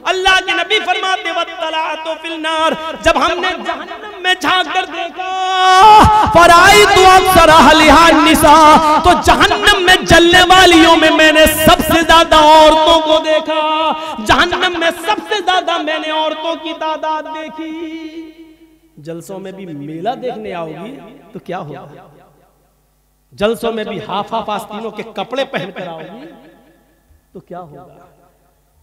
अल्लाह के नबी फरमाते तो फिलनार जब हमने में झाँक कर देखा तो निसा तो जहन्नम में जलने वालियों में मैंने सबसे ज़्यादा औरतों को देखा। जहन्नम में सबसे ज़्यादा मैंने औरतों की तादाद देखी। जलसों में भी मेला देखने आओगी तो क्या होगा? जलसों में भी हाफ़ आस्तीनों के कपड़े पहनकर आओगी तो क्या होगा?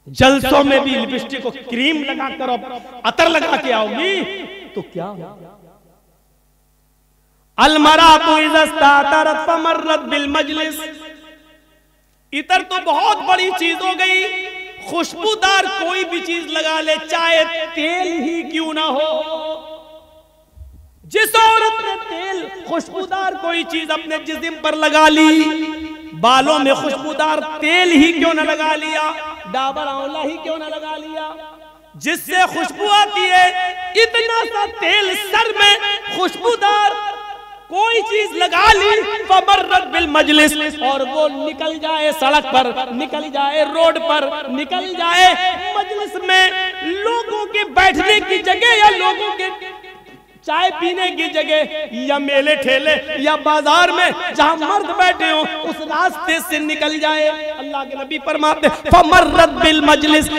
जलसों में भी लिपस्टिक को क्रीम लगाकर और अतर लगा के आओगी तो क्या अलमरा तो बिल मजलिस। इतर तो बहुत बड़ी चीज़ हो गई। खुशबूदार कोई भी चीज़ लगा ले चाहे तेल ही क्यों ना हो। जिस औरत ने तेल खुशबूदार कोई चीज़ अपने जिस्म पर लगा ली बालों में खुशबूदार तेल ही क्यों ना लगा लिया? डाबर आंवला ही क्यों ना लगा लिया? जिससे खुशबू आती है इतना सा तेल सर में खुशबूदार कोई चीज़ लगा ली फमर्रत बिल मजलिस और वो निकल जाए सड़क पर निकल जाए रोड पर निकल जाए मजलिस में लोगों के बैठने की जगह या लोगों के चाय पीने की जगह या मेले ठेले या बाज़ार में जहाँ मर्द बैठे हो, उस रास्ते से निकल जाए। अल्लाह के नबी फरमाते बिल मजलिस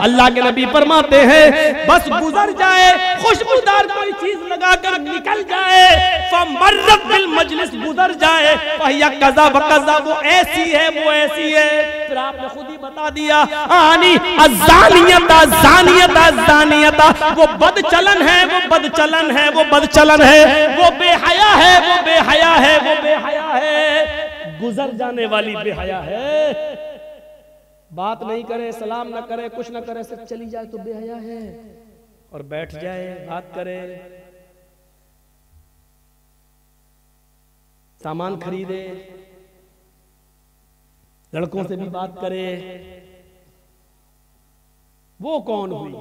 अल्लाह के नबी फरमाते हैं, बस गुजर जाए, खुशबूदार कोई चीज़ लगाकर निकल जाए। फमर्रत बिल मजलिस गुजर जाए कज़ा व कज़ा, वो ऐसी है, वो ऐसी है। फिर आपने खुद ही बता दिया, आनी, अज़ानियत जानियत जानियत वो बद चलन है, वो बद चलन है, वो बद चलन है, वो बेहया है, वो बेहया है, वो बेहया है, गुजर जाने वाली बेहया है। बात नहीं करे, सलाम ना करे, कुछ ना करे, सिर्फ़ चली जाए तो बेहया है और बैठ जाए, बात करे। सामान खरीदे लड़कों से भी बात करे। वो कौन हुई?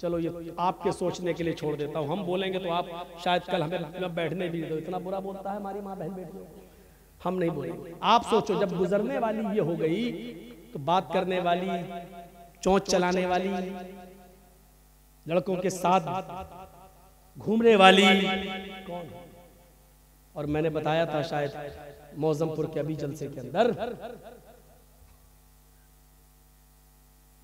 चलो ये आपके सोचने के लिए छोड़ देता हूँ। हम बोलेंगे तो आप शायद कल हमें बैठने भी दो। इतना बुरा बोलता है हमारी माँ बहन बेटी हम नहीं बोलेंगे। आप सोचो जब गुजरने वाली ये हो गई तो बात करने वाली चौंच चलाने वाली लड़कों के साथ घूमने वाली। कौन? और मैंने बताया था शायद मौजमपुर के अभी जलसे के अंदर।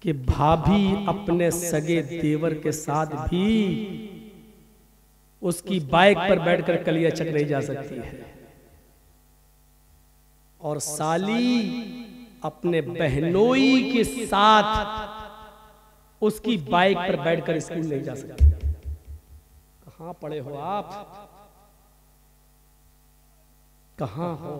कि भाभी अपने सगे देवर के साथ भी उसकी बाइक पर बैठकर कलिया चक नहीं जा सकती है। और साली अपने बहनोई के साथ उसकी बाइक पर बैठकर स्कूल नहीं जा सकती। कहाँ पड़े हो आप? कहाँ हो?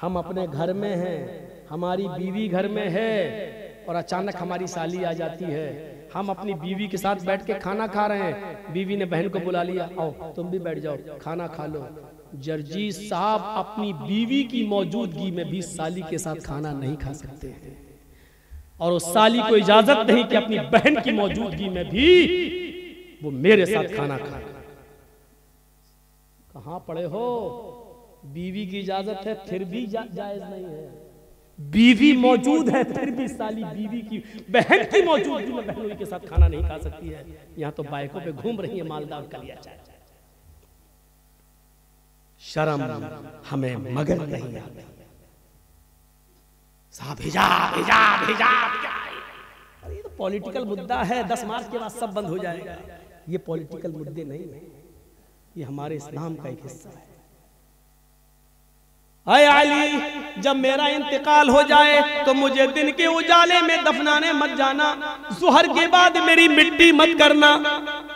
हम अपने घर में हैं, हमारी बीवी घर में है। और अचानक हमारी साली आ जाती है। हम अपनी बीवी के साथ बैठ के खाना खा रहे हैं। बीवी ने बहन को बुला लिया, आओ, तुम भी बैठ जाओ, खाना खा लो। जर्जी साहब अपनी बीवी की मौजूदगी में भी साली के साथ खाना नहीं खा सकते। हैं और उस साली को इजाज़त नहीं कि अपनी बहन की मौजूदगी में भी वो मेरे साथ खाना खाए कहा पड़े हो? बीवी की इजाज़त है, फिर भी जायज़ नहीं है। बीवी मौजूद है फिर भी साली बीवी की बहन की मौजूदगी में बहनों के साथ खाना नहीं खा सकती है। यहाँ तो बाइकों पे घूम रही है मालदार कलिया चाय शर्म हमें मगर नहीं आती। साहब हिजाब हिजाब हिजाब अरे ये तो पॉलिटिकल मुद्दा है दस मार्च के बाद सब बंद हो जाएगा। ये पॉलिटिकल मुद्दे नहीं है। ये हमारे इस्लाम का एक हिस्सा है। अय अली, जब मेरा इंतकाल हो जाए तो मुझे दिन के उजाले में दफनाने मत जाना, जुहर के बाद मेरी मिट्टी मत करना।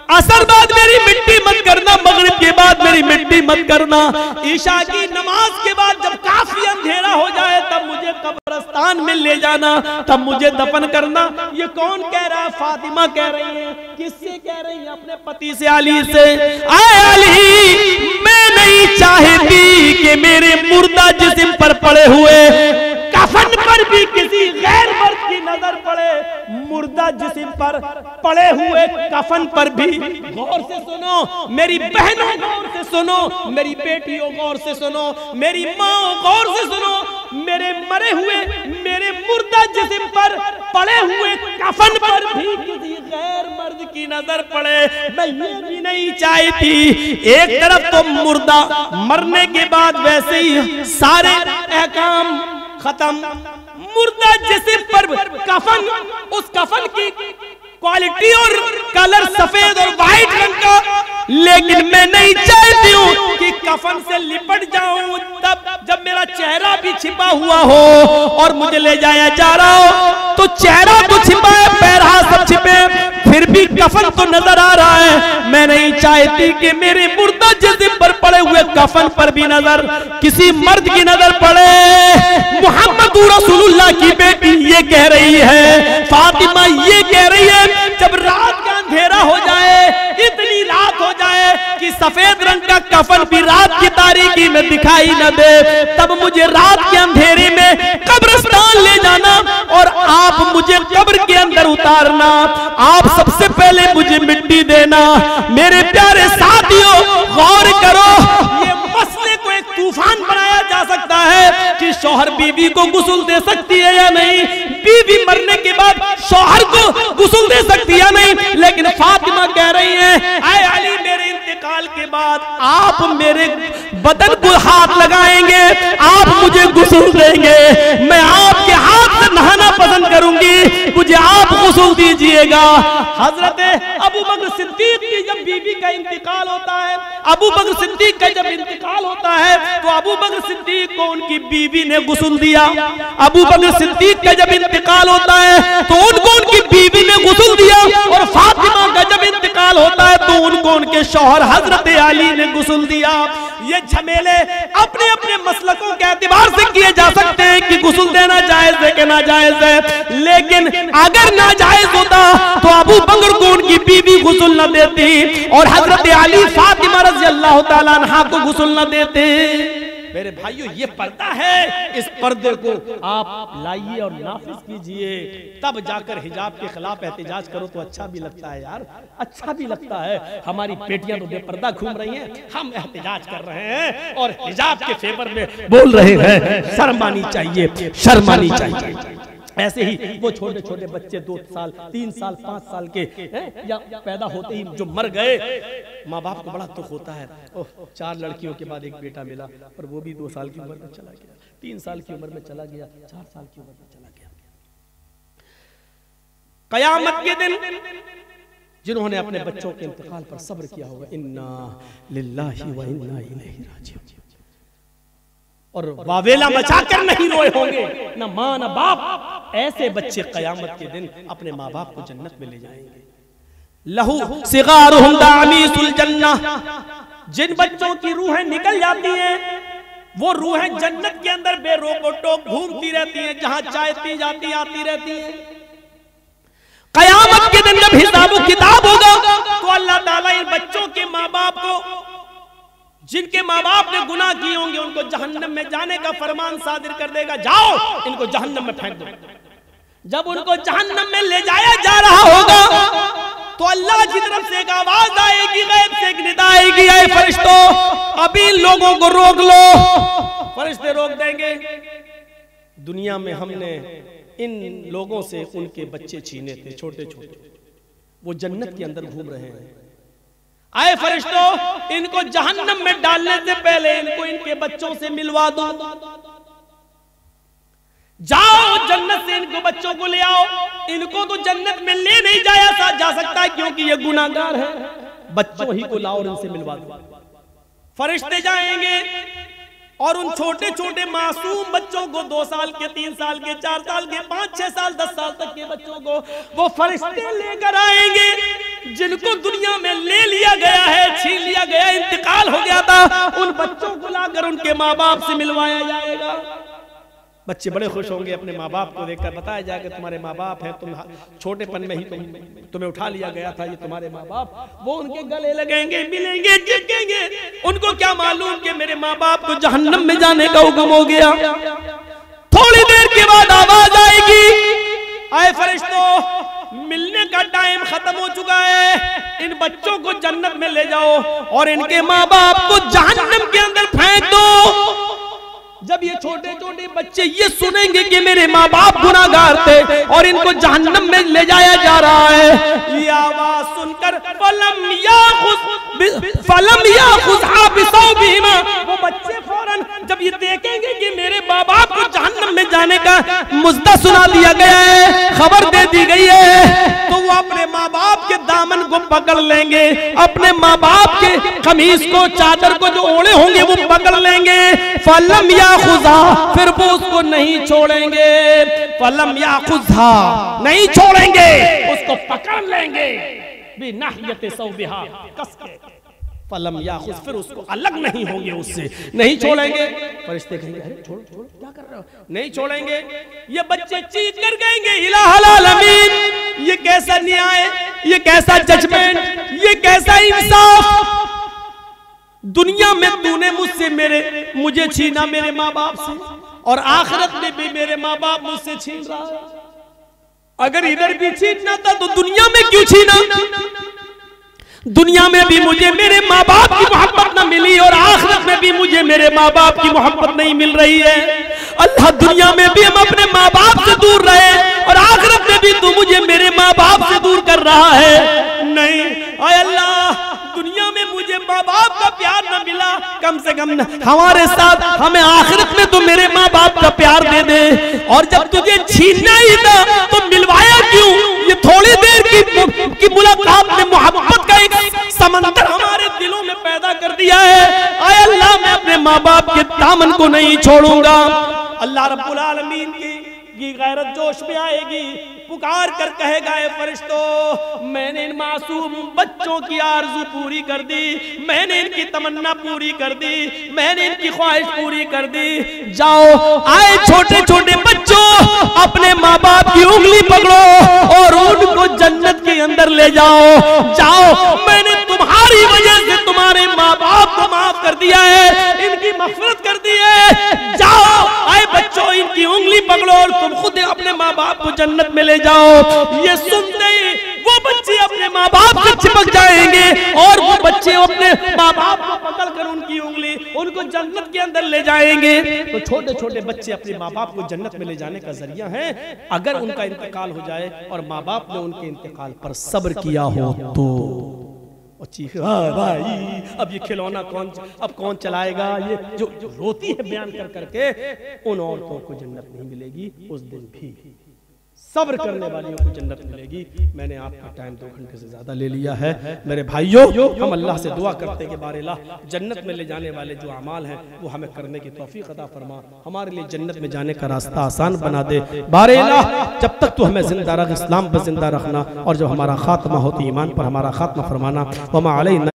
असर बाद मेरी मिट्टी मत करना, मगरिब के बाद मेरी मिट्टी मत करना। ईशा की नमाज़ के बाद जब काफ़ी अंधेरा हो जाए, तब मुझे कब्रस्तान में ले जाना, तब मुझे दफन करना। ये कौन कह रहा है? फातिमा कह रही है। किससे कह रही है? अपने पति से, अली से। आए अली, मैं नहीं चाहती कि मेरे मुर्दा जिस्म पर पड़े हुए, कफन पर भी किसी गैर मर्द की नज़र पड़े। मुर्दा जिस्म पर पड़े हुए कफन पर भी गौर से सुनो, मेरी बहनों गौर से सुनो, मेरी बेटियों गौर से सुनो, मेरी माँ गौर से सुनो, मेरे मरे हुए, मेरे मुर्दा जिस्म पर पड़े हुए कफन पर भी किसी गैर मर्द की नज़र पड़े। मैं ये भी नहीं चाहती, एक तरफ़ तो मुर्दा मरने के बाद वैसे ही सारे अहकाम खत्म मुर्दा जिस्म पर कफन, उस कफन की क्वालिटी और कलर सफ़ेद और व्हाइट रंग का। लेकिन मैं नहीं चाहती हूँ कि कफन से लिपट जाऊँ। तब जब मेरा चेहरा भी छिपा हुआ हो और मुझे ले जाया जा रहा हो तो चेहरा तो छिपा है, पैर सब छिपे फिर भी कफन तो नज़र आ रहा है। मैं नहीं चाहती कि मेरे मुर्दा जिस पर पड़े हुए कफन पर भी नज़र, किसी मर्द की नज़र पड़े। में दिखाई न दे, तब मुझे रात के अंधेरे में कब्रस्तान ले जाना और आप मुझे कब्र के अंदर उतारना। आप सबसे पहले मुझे मिट्टी देना। मेरे प्यारे साथियों, गौर करो तूफ़ान बनाया जा सकता है कि शौहर बीवी को गुसल दे सकती है या नहीं। बीवी मरने के बाद शोहर को गुसल दे सकती है या नहीं। लेकिन फातिमा कह रही है, आए अली बाद आप मेरे बदन को हाथ लगाएँगे, आप मुझे गुसल देंगे। मैं आपके हाथ से नहाना पसंद करूँगी। मुझे आप गुसल दीजिएगा। हज़रत अबू बकर सिद्दीक की जब बीवी का इंतकाल होता है, अबू बकर सिद्दीक का जब इंतकाल होता है तो अबू बकर सिद्दीक को उनकी बीबी ने गुसल दिया। अबू बकर सिद्दीक का जब इंतकाल होता है तो उनको उनकी बीबी ने गुसल दिया। और फातिमा का जब इंतकाल होता है तो उनको उनके शौहर हज़रत अली ने गुसल दिया। ये झमेले अपने अपने मसलकों के एतबार से किए जा सकते हैं कि गुसल देना जायज़ है कि ना जायज़ है। लेकिन अगर ना जायज़ होता तो अबू बकर को उनकी बीवी गुसल न देती और हज़रत अली फातिमा रज़ी अल्लाह तला को गुसल न देते। मेरे भाइयों, ये पर्दा है। इस पर्दे को आप लाइए और नाफिज कीजिए। तब जाकर हिजाब के खिलाफ एहतजाज करो तो अच्छा भी लगता है यार। अच्छा भी लगता है। हमारी पेटियाँ तो बेपर्दा घूम रही हैं। हम एहतजाज कर रहे हैं और हिजाब के फेवर में बोल रहे हैं, शर्मानी चाहिए शर्मानी चाहिए। ऐसे ही वो छोटे छोटे बच्चे दो साल, तीन साल, पाँच साल के या पैदा होते ही जो मर गए। माँ बाप को बड़ा दुख होता है। ओह, चार लड़कियों के बाद एक बेटा मिला और वो भी दो साल की उम्र में चला गया। तीन साल की उम्र में चला गया, चार साल की उम्र में चला गया। कयामत के दिन जिन्होंने अपने बच्चों के इंतकाल पर सब्र किया होगा, इन्ना और वावेला मचाकर नहीं रोए होंगे, न माँ, न बाप। ऐसे बच्चे कयामत के दिन अपने माँ बाप को जन्नत में ले जाएँगे। लहू जन्ना। जिन बच्चों की रूहें निकल जाती हैं, वो रूहें जन्नत के अंदर बेरोको टोक घूमती रहती हैं, जहाँ चाय पी जाती, आती रहती है। कयामत के दिन जब हिसाब किताब होगा तो अल्लाह ताला इन बच्चों के माँ बाप को जिनके माँ बाप ने गुनाह किए होंगे, उनको जहन्नम में जाने का फरमान सादिर कर देगा। जाओ, इनको जहन्नम में फेंक दो। जब उनको जहन्नम में ले जाया जा रहा होगा तो अल्लाह की तरफ़ से एक आवाज़ आएगी, गैब से एक निदा आएगी आए फरिश्तो, अभी लोगों को रोक लो। फरिश्ते रोक देंगे। दुनिया में हमने इन लोगों से उनके बच्चे छीने थे छोटे छोटे वो जन्नत के अंदर घूम रहे हैं। आए फरिश्तों, इनको जहन्नम में डालने से पहले इनको इनके बच्चों से मिलवा दो। जाओ, जन्नत से इनको बच्चों को ले आओ। इनको तो जन्नत में ले नहीं जाया जा सकता है, क्योंकि ये गुनाहगार है। बच्चों ही को लाओ इनसे मिलवा दो। फरिश्ते जाएँगे और उन छोटे छोटे मासूम बच्चों को दो साल के, तीन साल के, चार साल के, पाँच, छह साल, दस साल तक के बच्चों को वो फरिश्ते लेकर आएँगे, जिनको दुनिया में ले लिया गया है, छीन लिया गया, इंतकाल हो गया था, उन बच्चों को लाकर उनके माँ बाप से मिलवाया जाएगा। बच्चे बड़े खुश होंगे अपने माँ बाप को देखकर, बताया जाएगा तुम्हारे माँ बाप हैं, तुम छोटेपन में ही तुम, तुम्हें उठा लिया गया था, ये तुम्हारे माँ बाप वो उनके गले लगेंगे, मिलेंगे चिपकेंगे उनको क्या मालूम कि मेरे माँ बाप को जहन्नम में जाने का हुक्म हो गया। थोड़ी देर के बाद आवाज़ आएगी, आए फरिश्तों, मिलने का टाइम खत्म हो चुका है, इन बच्चों को जन्नत में ले जाओ और इनके माँ बाप को जहन्नम के अंदर फेंक दो। जब ये छोटे छोटे बच्चे ये सुनेंगे कि मेरे माँ बाप गुनागार थे और इनको जहन्नम में ले जाया जा रहा है, ये आवाज़ सुनकर फलम या फलम या वो बच्चे फ़ौरन जब ये देखेंगे कि मेरे माँ बाप को जहन्नम में जाने का मुद्दा सुना दिया गया है, खबर दे दी गई है तो वो अपने माँ बाप के दामन को पकड़ लेंगे, अपने माँ बाप के खमीस को, चादर को जो ओढ़े होंगे वो पकड़ लेंगे। फलम या खुजा फिर वो उसको नहीं छोड़ेंगे। फलम या खुजा नहीं छोड़ेंगे, उसको पकड़ लेंगे। फलम या खुद फिर उसको अलग नहीं होंगे उससे। नहीं छोड़ेंगे। फरिश्ते कहेंगे छोड़ छोड़, क्या कर रहे हो? नहीं छोड़ेंगे। ये बच्चे चीख कर इलामीन ये कैसा न्याय, ये कैसा जजमेंट ये कैसा इंसाफ दुनिया में तूने मुझसे मेरे, मुझे छीना मेरे माँ बाप से, और आखिरत में भी मेरे माँ बाप मुझसे छीन रहा अगर इधर भी छीनना था तो दुनिया में क्यों छीना? दुनिया में भी मुझे मेरे माँ बाप की मोहब्बत न मिली, और आखिरत में भी मुझे मेरे माँ बाप की मोहब्बत नहीं मिल रही है। अल्लाह दुनिया में भी हम अपने माँ बाप से दूर रहे, और आखिरत में भी तू मुझे मेरे माँ बाप से दूर कर रहा है। नहीं अल्लाह में बाप का प्यार न मिला, कम से कम हमारे साथ हमें आखिरत में तो मेरे माँ बाप का प्यार दे दे। और जब तुझे छीनना ही था तो मिलवाया क्यों? ये थोड़ी देर की की मुलाकात में मोहब्बत का एक समंदर हमारे दिलों में पैदा कर दिया है। अल्लाह, मैं अपने माँ बाप के दामन को नहीं छोड़ूँगा। अल्लाह रब्बुल जोश में आएगी, पुकार कर कहेगा फरिश्तों, मैंने इन मासूम बच्चों की आरज़ू पूरी कर दी, मैंने इनकी तमन्ना पूरी कर दी, मैंने इनकी ख्वाहिश पूरी कर दी। जाओ, आए छोटे छोटे बच्चों, अपने माँ बाप की उंगली पकड़ो और उनको जन्नत के अंदर ले जाओ। जाओ, मैंने तुम्हारी वजह से तुम्हारे माँ बाप को माफ़ कर दिया है, इनकी मफरत कर दी है। जाओ, आए बच्चों, इनकी उंगली पकड़ो और तुम खुद अपने माँ बाप को जन्नत में ले जाओ। ये सुनते ही वो बच्चे अपने माँ बाप से चिपक जाएँगे और वो बच्चे अपने माँ बाप को पकड़ कर उनकी उंगली उनको जन्नत के अंदर ले जाएँगे। तो छोटे छोटे बच्चे अपने माँ बाप को जन्नत में ले जाने का ज़रिया है। अगर उनका इंतकाल हो जाए और माँ बाप ने उनके इंतकाल पर सब्र किया हो तो। और चीख भाई अब ये खिलौना कौन अब कौन चलाएगा ये? जो जो रोती है बयान कर करके, उन औरतों को जन्नत नहीं मिलेगी, उस दिन भी। सब्र करने वालियों को जन्नत मिलेगी। मैंने आपका टाइम दो घंटे से ज़्यादा ले लिया है। मेरे भाइयों हम अल्लाह से दुआ करते हैं कि बारे जन्नत में ले जाने वाले जो अमाल हैं वो हमें करने की तोफीक अदा फरमा। हमारे लिए जन्नत में जाने का रास्ता आसान बना दे। बारे जब तक तो हमें ज़िंदा रख इस्लाम पर ज़िंदा रखना और जब हमारा खात्मा होती ईमान पर हमारा खात्मा फरमाना। वमा